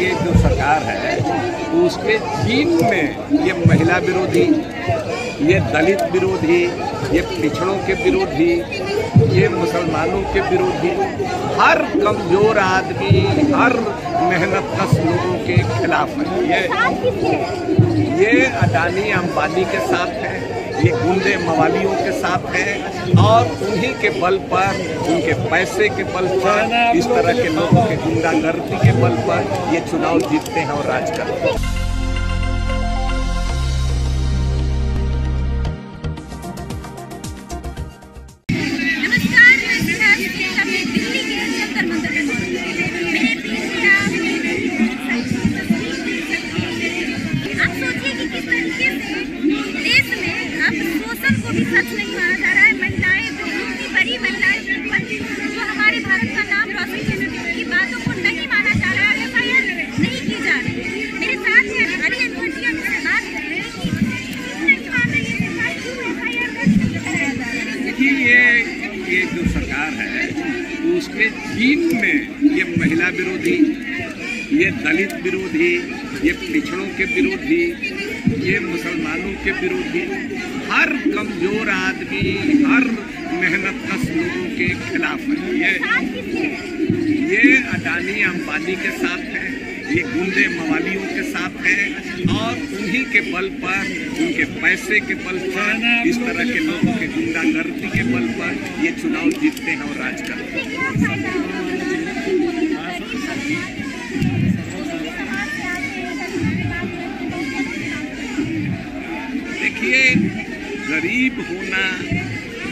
ये जो सरकार है उसके जीन में ये महिला विरोधी, ये दलित विरोधी, ये पिछड़ों के विरोधी, ये मुसलमानों के विरोधी, हर कमज़ोर आदमी, हर मेहनत कश लोगों के खिलाफ है। ये ये अडानी अंबानी के साथ है। ये गुंडे मवालियों के साथ हैं और उन्हीं के बल पर, उनके पैसे के बल पर, इस तरह के लोगों के गुंडागर्दी के बल पर ये चुनाव जीतते हैं और राज करते हैं। उसके जीन में ये महिला विरोधी, ये दलित विरोधी, ये पिछड़ों के विरोधी, ये मुसलमानों के विरोधी, हर कमज़ोर आदमी, हर मेहनत कस लोगों के खिलाफ है। ये ये अडानी अंबानी के साथ है। ये गुंडे मवालियों के साथ है और उन्हीं के बल पर, उनके पैसे के बल पर, इस तरह के लोगों के गुंडागर्दी के बल पर ये चुनाव जीतते हैं और राज करते हैं। देखिए, गरीब होना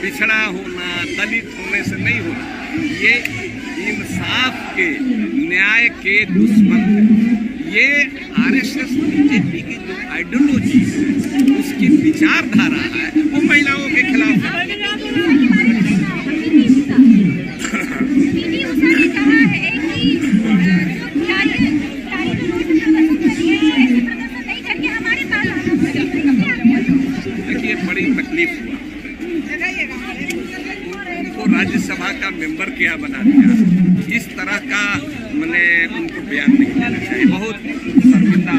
पिछड़ा होना, दलित होने से नहीं होना, ये इंसाफ के न्याय के दुश्मन ये आरएसएस बीजेपी की जो आइडियोलॉजी उसकी विचारधारा है, वो महिलाओं के खिलाफ है। देखिए, बड़ी तकलीफ़ हुआ। उनको राज्यसभा का मेंबर क्या बना दिया? बयान नहीं देना चाहिए। बहुत शर्मिंदा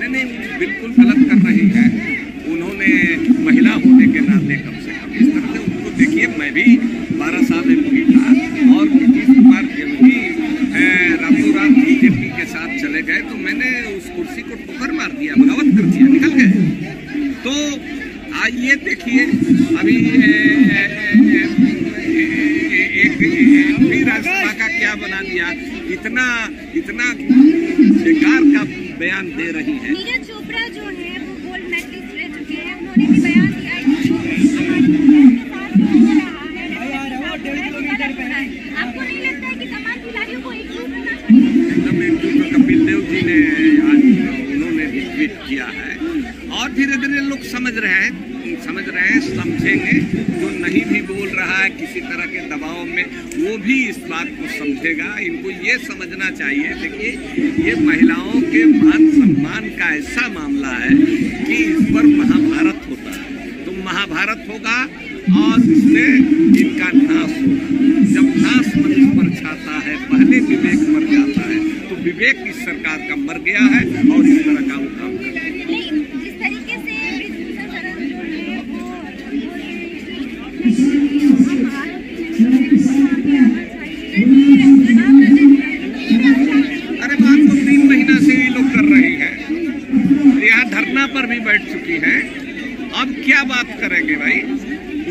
नहीं नहीं बिल्कुल गलत कर रही है। उन्होंने महिला होने के नाते कम से कम इस तरह से उनको देखिए मैं भी बारह साल में मुखी था और नीतीश कुमार जब भी रातों रात बीजेपी के साथ चले गए तो मैंने उस कुर्सी को ठोकर मार दिया बगावत कर दिया निकल गए। तो आइए देखिए अभी ए, ए, ए, एक भी राज्यसभा का क्या बना दिया? इतना इतना बेकार का बयान दे रही है। नीरज चोपड़ा जो है वो गोल्ड मेडलिस्ट रह चुके हैं। उन्होंने भी बयान दिया है कि हमारी महिलाओं के साथ जो हो रहा है, आपको नहीं लगता है कि तमाम खिलाड़ियों को एकजुट होना चाहिए एकदम एक कपिल देव जी ने आज उन्होंने भी ट्वीट किया है। और धीरे धीरे लोग समझ रहे हैं समझ रहे हैं, समझेंगे। जो नहीं भी बोल रहा है किसी तरह के दबाव में, वो भी इस बात को समझेगा। इनको ये समझना चाहिए। देखिए, ये महिलाओं के मान सम्मान का ऐसा मामला है कि इस पर महाभारत होता है। तो महाभारत होगा और इसमें इनका नाश होगा। जब नाश मनुष्य पर छाता है, पहले विवेक मर जाता है तो विवेक इस सरकार का मर गया है और इस तरह का वो काम कर धरना पर भी बैठ चुकी है। अब क्या बात करेंगे भाई?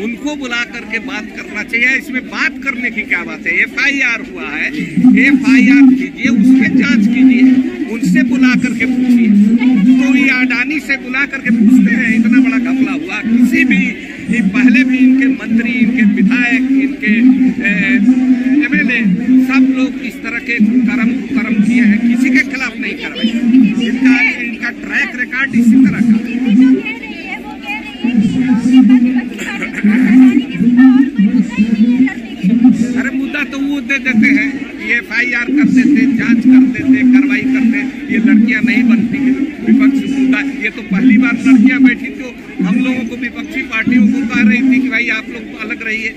उनको बुला करके बात करना चाहिए। इसमें बात करने की क्या बात है? एफ़ आई आर हुआ है। एफ़ आई आर कीजिए उसके जाँच कीजिए। उनसे बुला करके पूछिए। तो ये अडानी से बुला करके पूछते हैं, इतना बड़ा घपला हुआ। किसी भी ये पहले भी इनके मंत्री, इनके विधायक, इनके एमएलए, सब लोग इस तरह के कर्म कर्म किए हैं। किसी के खिलाफ नहीं कर रहे इनका इनका ट्रैक रिकॉर्ड इसी तरह का। अरे मुद्दा तो वो दे देते हैं ये एफ़ आई आर कर देते जाँच कर देते कार्रवाई करते ये लड़कियाँ नहीं बनती है। विपक्ष मुद्दा ये तो पहली बार लड़कियाँ बैठी तो हम लोगों को विपक्षी पार्टियों को कह रही थी कि भाई आप लोग अलग रहिए।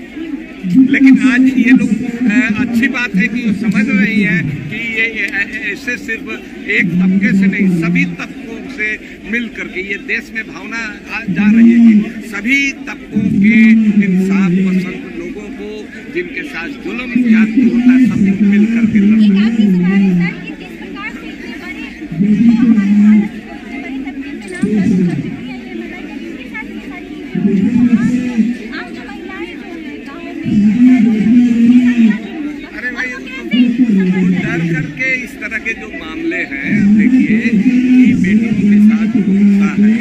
लेकिन आज ये लोग अच्छी बात है कि वो समझ रही है कि ये ये ऐसे सिर्फ़ एक तबके से नहीं सभी तबकों से मिल करके ये देश में भावना आ जा रही है कि सभी तबकों के इंसाफ पसंद लोगों को जिनके साथ जुलम जाति होता है सब मिल करके लड़ डर करके इस तरह के जो मामले हैं देखिए कि बेटियों के साथ जो होता है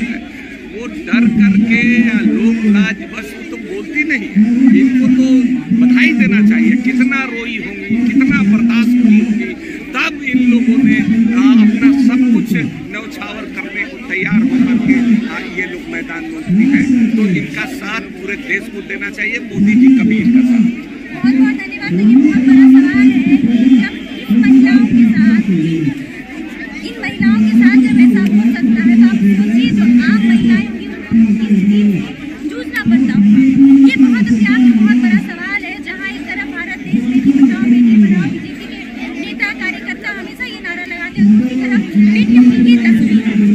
वो डर करके लोग लाज बस तो बोलती नहीं है। इनको तो बधाई देना चाहिए कितना रोई होंगी कितना बर्दाश्त की होंगी तब इन लोगों ने अपना सब कुछ नौछावर करने को तैयार होकर के आ, ये लोग मैदान में उतरी हैं। तो इनका साथ पूरे देश को देना चाहिए मोदी जी कभी इनका साथ। नहीं। बहुत बहुत इन महिलाओं के साथ जब ऐसा हो सकता है तो आप सोचिए जो आम महिलाएँ होंगी जूझना पड़ता होगा। ये बहुत अपने आप बहुत बड़ा सवाल है, जहाँ एक तरफ़ भारत देश बेटी बचाओ बेटी पढ़ाओ बीजेपी के नेता, कार्यकर्ता हमेशा ये नारा लगाते हैं उसकी तरफ़ बेटियों की तस्वीर